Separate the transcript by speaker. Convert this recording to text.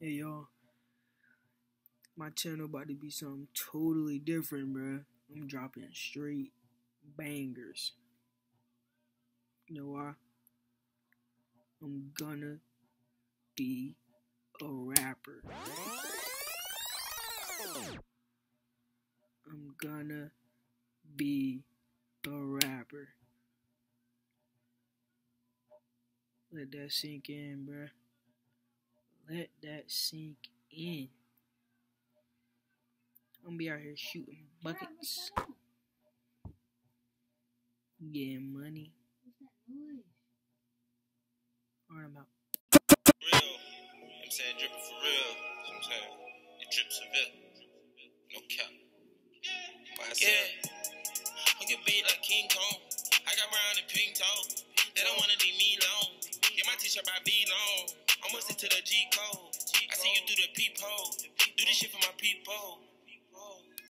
Speaker 1: Hey y'all, my channel about to be something totally different, bruh. I'm dropping straight bangers. You know why? I'm gonna be a rapper. I'm gonna be a rapper. Let that sink in, bruh. Let that sink in. I'm gonna be out here shooting buckets. Getting money. Alright, I'm out.
Speaker 2: real. I'm saying dripping for real. I'm it drips. No cap. Yeah. I get beat like King Kong. I got. They don't wanna leave me alone. Get my t-shirt by B long. I'm to the G code. I see you through the peephole. Do this shit for my people.